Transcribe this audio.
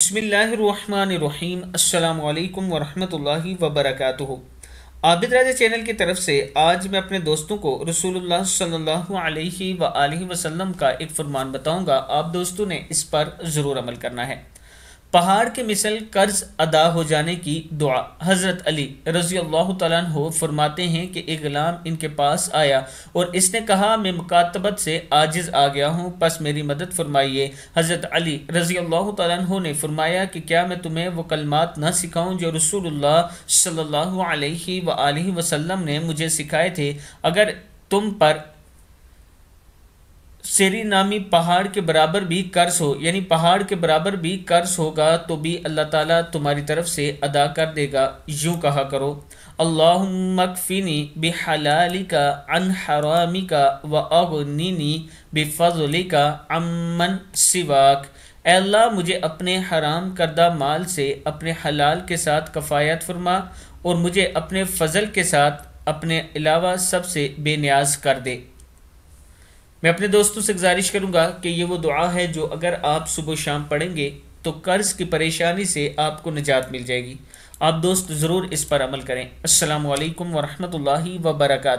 बसमीम अल्लाम वरहमतुल्लाहि वर्क आबिद राजा चैनल की तरफ़ से आज मैं अपने दोस्तों को रसूलुल्लाह सल्लल्लाहु अलैहि वसल्लम का एक फरमान बताऊँगा। आप दोस्तों ने इस पर ज़रूर अमल करना है। पहाड़ के मिसल कर्ज अदा हो जाने की दुआ। हज़रत अली रज़ी अल्लाह तु फरमाते हैं कि एक ग़ुलाम इनके पास आया और इसने कहा, मैं मुकातबत से आजिज़ आ गया हूँ बस मेरी मदद फरमाइए। हज़रत अली रज़ी अल्लाह तु ने फरमाया कि क्या मैं तुम्हें वो कलमात न सिखाऊँ जो रसूलुल्लाह सल्लल्लाहु अलैहि वसल्लम ने मुझे सिखाए थे? अगर तुम पर सेरी नामी पहाड़ के बराबर भी कर्ज हो, यानी पहाड़ के बराबर भी कर्ज होगा तो भी अल्लाह ताला तुम्हारी तरफ़ से अदा कर देगा। यूँ कहा करो अल्लाहफ़िनी बेहलाली का अन हरामी का व अगनीनी बेफजली का अमन सिवाक अल्लाह, मुझे अपने हराम करदा माल से अपने हलाल के साथ कफ़ायत फरमा और मुझे अपने फ़ज़ल के साथ अपने अलावा सबसे बेनियाज कर दे। मैं अपने दोस्तों से गुजारिश करूँगा कि ये वो दुआ है जो अगर आप सुबह शाम पढ़ेंगे तो कर्ज़ की परेशानी से आपको निजात मिल जाएगी। आप दोस्त ज़रूर इस पर अमल करें। असलकम वरहमल वर्का